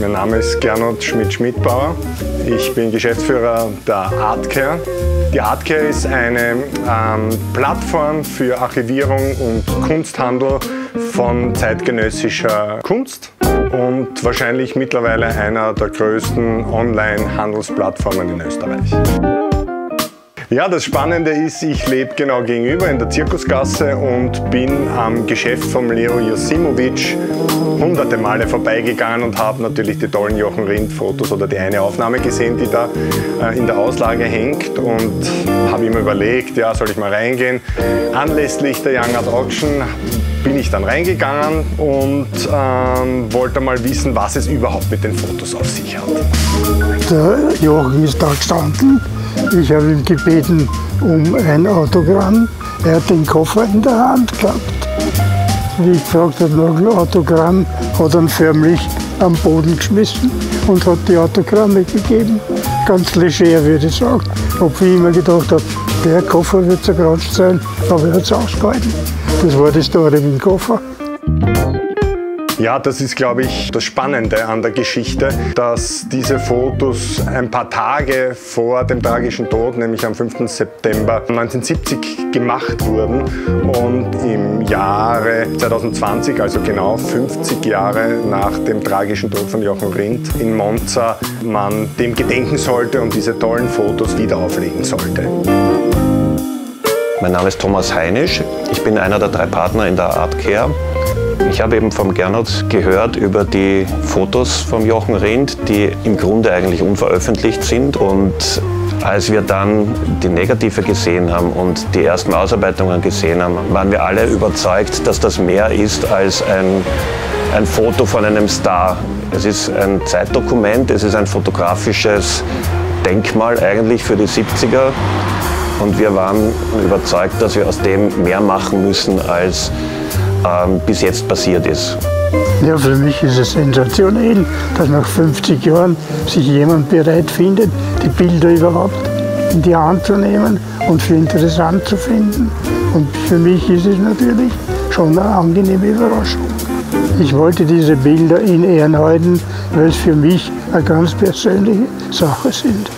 Mein Name ist Gernot Schmidt-Schmidbauer. Ich bin Geschäftsführer der Artcare. Die Artcare ist eine ähm, Plattform für Archivierung und Kunsthandel von zeitgenössischer Kunst und wahrscheinlich mittlerweile einer der größten Online-Handelsplattformen in Österreich. Ja, das Spannende ist, ich lebe genau gegenüber in der Zirkusgasse und bin am Geschäft von Leo Josimovic hunderte Male vorbeigegangen und habe natürlich die tollen Jochen Rindt Fotos oder die eine Aufnahme gesehen, die da äh, in der Auslage hängt und habe immer überlegt, ja, soll ich mal reingehen. Anlässlich der Young Art Auction bin ich dann reingegangen und ähm, wollte mal wissen, was es überhaupt mit den Fotos auf sich hat. Der Jochen ist da gestanden ich habe ihn gebeten um ein Autogramm. Er hat den Koffer in der Hand gehabt. Wie ich gefragt habe nach ein Autogramm, hat er ihn förmlich am Boden geschmissen und hat die Autogramme gegeben. Ganz leger, würde ich sagen. Obwohl ich immer gedacht habe, der Koffer wird zerkratscht sein, aber er hat es ausgehalten. Das war das Tore im Koffer. Ja, das ist, glaube ich, das Spannende an der Geschichte, dass diese Fotos ein paar Tage vor dem tragischen Tod, nämlich am 5. September 1970, gemacht wurden und im Jahre 2020, also genau 50 Jahre nach dem tragischen Tod von Jochen Rindt in Monza, man dem gedenken sollte und diese tollen Fotos wieder auflegen sollte. Mein Name ist Thomas Heinisch. Ich bin einer der drei Partner in der Artcare. Ich habe eben vom Gernot gehört über die Fotos vom Jochen Rindt, die im Grunde eigentlich unveröffentlicht sind. Und als wir dann die Negative gesehen haben und die ersten Ausarbeitungen gesehen haben, waren wir alle überzeugt, dass das mehr ist als ein, ein Foto von einem Star. Es ist ein Zeitdokument, es ist ein fotografisches Denkmal eigentlich für die 70er. Und wir waren überzeugt, dass wir aus dem mehr machen müssen als ähm, bis jetzt passiert ist. Ja, für mich ist es sensationell, dass nach 50 Jahren sich jemand bereit findet, die Bilder überhaupt in die Hand zu nehmen und für interessant zu finden. Und für mich ist es natürlich schon eine angenehme Überraschung. Ich wollte diese Bilder in Ehren halten, weil es für mich eine ganz persönliche Sache sind.